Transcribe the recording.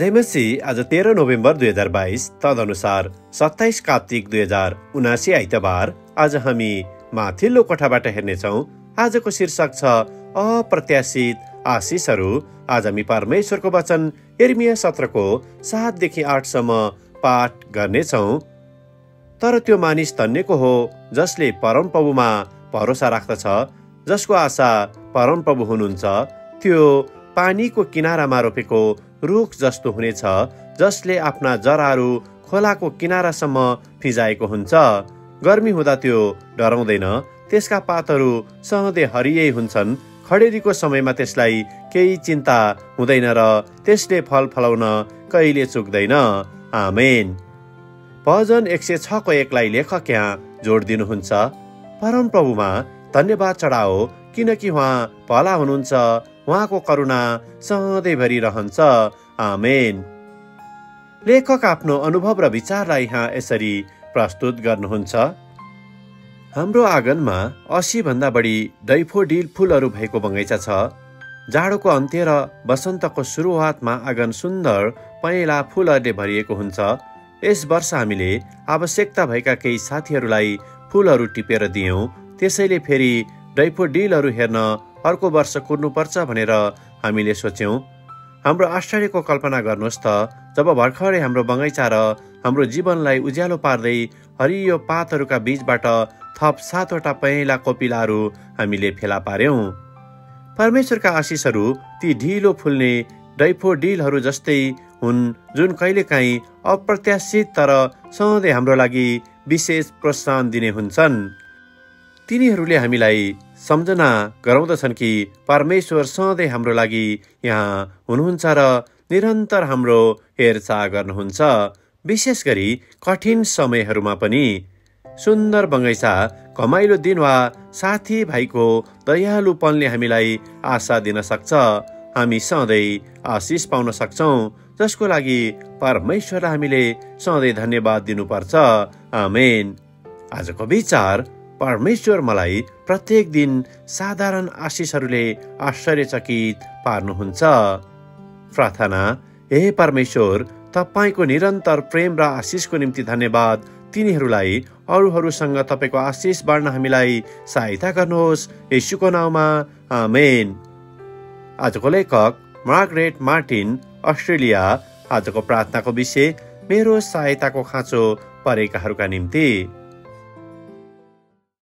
जयमसी आज तेह्र नोभेम्बर दुई हजार बाइस तदनुसार सत्ताइस कार्तिक दुई हजार उनासी आइतबार आज हामी माथिल्लो कोठाबाट हेर्नेछौँ। आजको शीर्षक छ अप्रत्याशित आशिषहरू। आज हामी परमेश्वरको वचन एर्मिया सत्रको सातदेखि आठसम्म पाठ गर्नेछौँ। तर त्यो मानिस धन्यको हो जसले परमप्रभुमा भरोसा राख्दछ जसको आशा परमप्रभु हुनुहुन्छ। त्यो पानीको किनारामा रोपेको रुख जस्तो हुनेछ जसले आफ्ना जराहरू खोलाको किनारासम्म फिजाएको हुन्छ। गर्मी हुँदा त्यो डराउँदैन। त्यसका पातहरू सहँदै हरियै हुन्छन्। खडेरीको समयमा त्यसलाई केही चिन्ता हुँदैन र त्यसले फल फलाउन कहिले चुक्दैन। आमेन। भजन एक सय छको एकलाई लेखक यहाँ जोड दिनुहुन्छ। परमप्रभुमा धन्यवाद चढाओ किनकि उहाँ भला हुनुहुन्छ। उहाँको करुणा सधैँभरि रहन्छ। आमेन। लेखक आफ्नो अनुभव र विचारलाई यहाँ यसरी प्रस्तुत गर्नुहुन्छ। हाम्रो आँगनमा असी भन्दा बढी डैफोडिल फुलहरू भएको बगैँचा छ। जाडोको अन्त्य र वसन्तको सुरुवातमा आँगन सुन्दर पहेँला फुलहरूले भरिएको हुन्छ। यस वर्ष हामीले आवश्यकता भएका केही साथीहरूलाई फुलहरू टिपेर दियौँ। त्यसैले फेरि डैफोडिलहरू हेर्न अर्को वर्ष कुर्नुपर्छ भनेर हामीले सोच्यौँ। हाम्रो आश्चर्यको कल्पना गर्नुहोस् त जब भर्खरै हाम्रो बगैँचा र हाम्रो जीवनलाई उज्यालो पार्दै हरियो पातहरूका बीचबाट थप सातवटा पहेँला कोपिलाहरू हामीले फेला पार्यौँ। परमेश्वरका आशिषहरू ती ढिलो फुल्ने डैफोडिलहरू जस्तै हुन् जुन कहिलेकाहीँ अप्रत्याशित तर सधैँ हाम्रो लागि विशेष प्रोत्साहन दिने हुन्छन्। तिनीहरूले हामीलाई सम्झना गराउँदछन् कि परमेश्वर सधैँ हाम्रो लागि यहाँ हुनुहुन्छ र निरन्तर हाम्रो हेरचाह गर्नुहुन्छ विशेष गरी कठिन समयहरूमा पनि। सुन्दर बगैँचा घमाइलो दिन वा साथी भाइको दयालुपनले हामीलाई आशा दिन सक्छ। हामी सधैँ आशिष पाउन सक्छौँ जसको लागि परमेश्वरलाई हामीले सधैँ धन्यवाद दिनुपर्छ। आमेन। आजको विचार परमेश्वर मलाई प्रत्येक दिन साधारण आशिषहरूले आश्चर्यचकित पार्नुहुन्छ। प्रार्थना हे परमेश्वर तपाईँको निरन्तर प्रेम र आशिषको निम्ति धन्यवाद। तिनीहरूलाई अरूहरूसँग तपाईँको आशिष बाँड्न हामीलाई सहायता गर्नुहोस्। यशुको नाउँमा आमेन। आजको लेखक मार्गरेट मार्टिन अस्ट्रेलिया। आजको प्रार्थनाको विषय मेरो सहायताको खाँचो परेकाहरूका निम्ति।